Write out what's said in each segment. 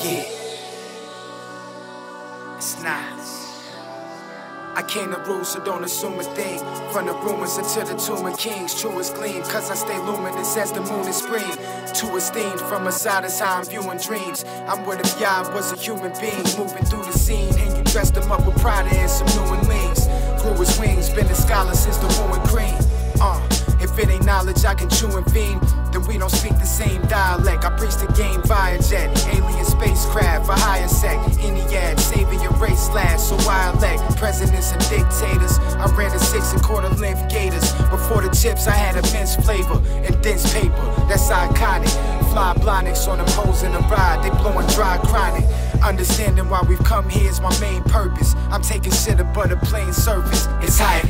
Yeah. It's not. I came to rule, so don't assume a thing. From the ruins until the tomb of kings, true as gleam, cause I stay luminous as the moon in spring. Too esteemed from a side is how I'm viewing dreams. I'm what if Yah was a human being, moving through the scene, and you dressed him up with pride and some new wings. Grew his wings, been a scholar since the wooing cream. Uh, if it ain't knowledge, I can chew and fiend. Then we don't speak the same dialect. I preach the spacecraft for higher sec. Eniad, saving your race last, so I elect presidents and dictators. I ran a six and quarter length gators. Before the chips, I had immense flavor and dense paper. That's iconic. Fly blonics on them hoes in the ride, they blowing dry chronic. Understanding why we've come here is my main purpose. I'm taking shit above the plain surface. It's higher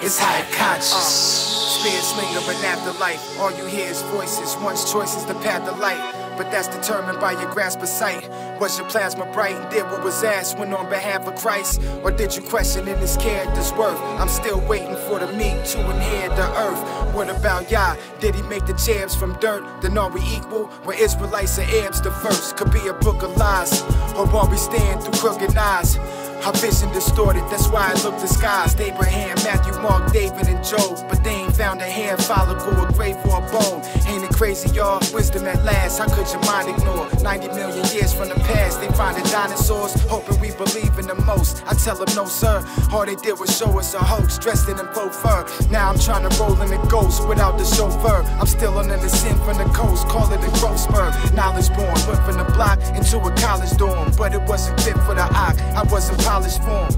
It's higher conscious. Spirit slinger of an afterlife. All you hear is voices. One's choice is the path of light. But that's determined by your grasp of sight. Was your plasma bright and did what was asked when on behalf of Christ? Or did you question in his character's worth? I'm still waiting for the meat to inherit the earth. What about Yah? Did he make the cherubs from dirt? Then are we equal? Were Israelites and Arabs the first? Could be a book of lies. Or are we staying through crooked eyes? Our vision distorted, that's why I look disguised. Abraham, Matthew, Mark, David, and Job. But they ain't found a hair follicle, a grave for a bone. Ain't it crazy, y'all? Wisdom at last, how could your mind ignore? 90 million years from the past, they find finding dinosaurs, hoping we believe in the most. I tell them no, sir. All they did was show us a hoax, dressed in a faux fur. Now I'm trying to roll in a ghost without the chauffeur. I'm still under the sin from the coast, call it a growth spur. Knowledge born, went from the block into a college dorm. But it wasn't fit for the eye, I wasn't form.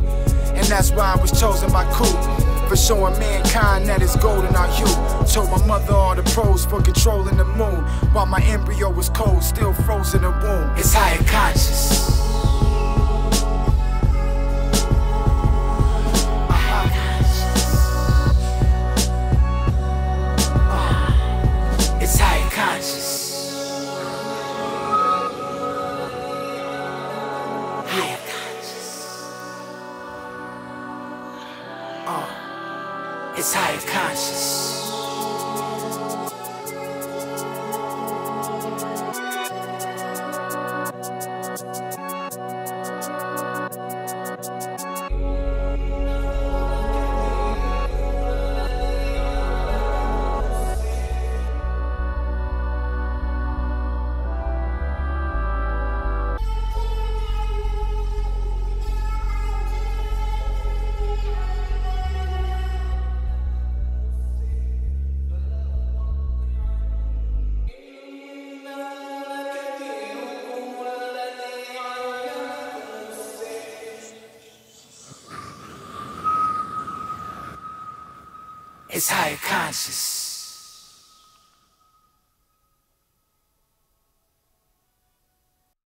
And that's why I was chosen by Cool for showing mankind that it's gold in our hue. Told my mother all the pros for controlling the moon. While my embryo was cold, still frozen in the womb. It's higher conscious. It's higher conscious. It's higher conscious.